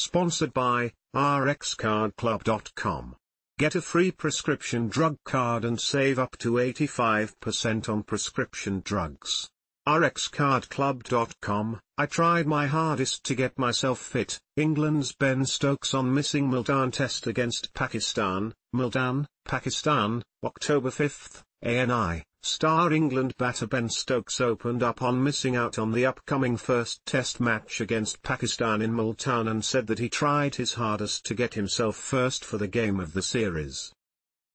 Sponsored by RxCardClub.com. Get a free prescription drug card and save up to 85% on prescription drugs. RxCardClub.com I tried my hardest to get myself fit. England's Ben Stokes on missing Multan test against Pakistan, Multan, Pakistan, October 5, ANI. Star England batter Ben Stokes opened up on missing out on the upcoming first test match against Pakistan in Multan and said that he tried his hardest to get himself first for the game of the series.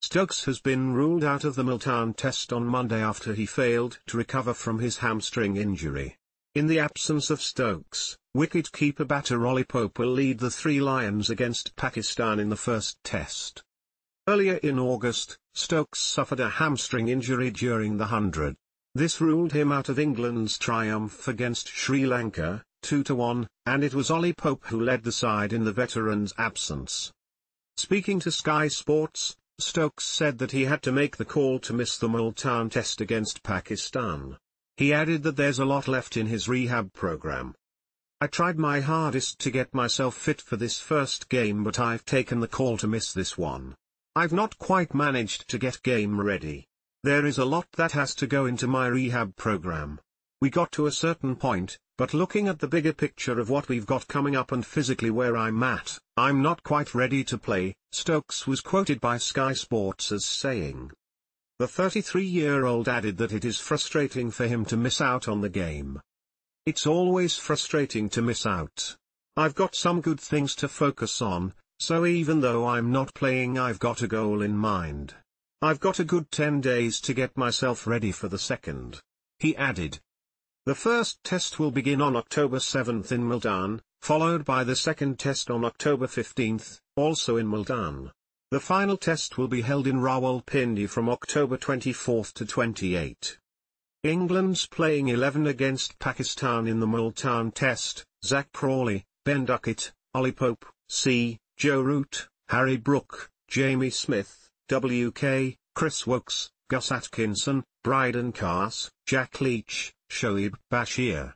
Stokes has been ruled out of the Multan test on Monday after he failed to recover from his hamstring injury. In the absence of Stokes, wicket-keeper batter Ollie Pope will lead the Three Lions against Pakistan in the first test. Earlier in August, Stokes suffered a hamstring injury during the 100. This ruled him out of England's triumph against Sri Lanka, 2-1, and it was Ollie Pope who led the side in the veteran's absence. Speaking to Sky Sports, Stokes said that he had to make the call to miss the Multan test against Pakistan. He added that there's a lot left in his rehab program. I tried my hardest to get myself fit for this first game but I've taken the call to miss this one. I've not quite managed to get game ready. There is a lot that has to go into my rehab program. We got to a certain point, but looking at the bigger picture of what we've got coming up and physically where I'm at, I'm not quite ready to play, Stokes was quoted by Sky Sports as saying. The 33-year-old added that it is frustrating for him to miss out on the game. It's always frustrating to miss out. I've got some good things to focus on, so even though I'm not playing I've got a goal in mind. I've got a good 10 days to get myself ready for the second. He added. The first test will begin on October 7th in Multan, followed by the second test on October 15th, also in Multan. The final test will be held in Rawalpindi from October 24th to 28. England's playing 11 against Pakistan in the Multan test, Zak Crawley, Ben Duckett, Ollie Pope, C. Joe Root, Harry Brook, Jamie Smith, W.K., Chris Woakes, Gus Atkinson, Brydon Carse, Jack Leach, Shoaib Bashir,